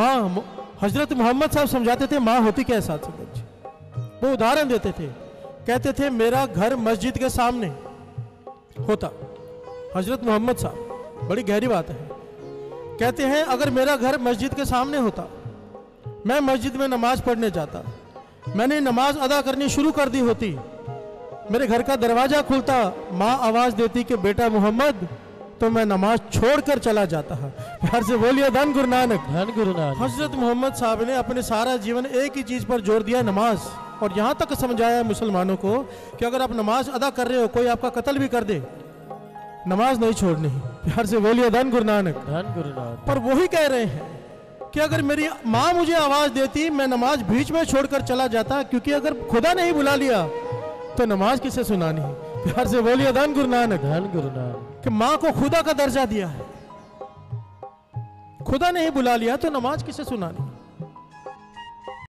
माँ हज़रत मोहम्मद साहब समझाते थे, माँ होती क्या साथ वो उदाहरण देते थे। कहते थे, मेरा घर मस्जिद के सामने होता। हज़रत मोहम्मद साहब, बड़ी गहरी बात है। कहते हैं, अगर मेरा घर मस्जिद के सामने होता, मैं मस्जिद में नमाज़ पढ़ने जाता। मैंने नमाज़ अदा करनी शुरू कर दी होती। मेरे घर का दरवाज़ा खुलता, माँ आवाज़ देती कि, बेटा मोहम्मद तो मैं नमाज़ छोड़कर चला जाता है। प्यार से बोलिए धन गुरु नानक। धन गुरु नानक। हज़रत मोहम्मद साहब ने अपने सारा जीवन एक ही चीज़ पर ज़ोर दिया नमाज़। और यहाँ तक समझाया मुसलमानों को कि अगर आप नमाज़ अदा कर रहे हो कोई आपका कत्ल भी कर दे। नमाज़ नहीं छोड़नी। प्यार से बोलिए धन गुरु नानक। धन गुरु नानक। पर वही कह रहे हैं कि अगर मेरी माँ मुझे आवाज़ देती मैं नमाज़ बीच में छोड़कर चला जाता क्योंकि अगर खुदा नहीं बुला लिया तो नमाज़ किसे सुनानी? प्यार से बोलिए धन गुरु नानक। धन गुरु नानक। कि माँ को खुदा का दर्जा दिया है। खुदा ने ही बुला लिया तो नमाज़ किसे सुनानी?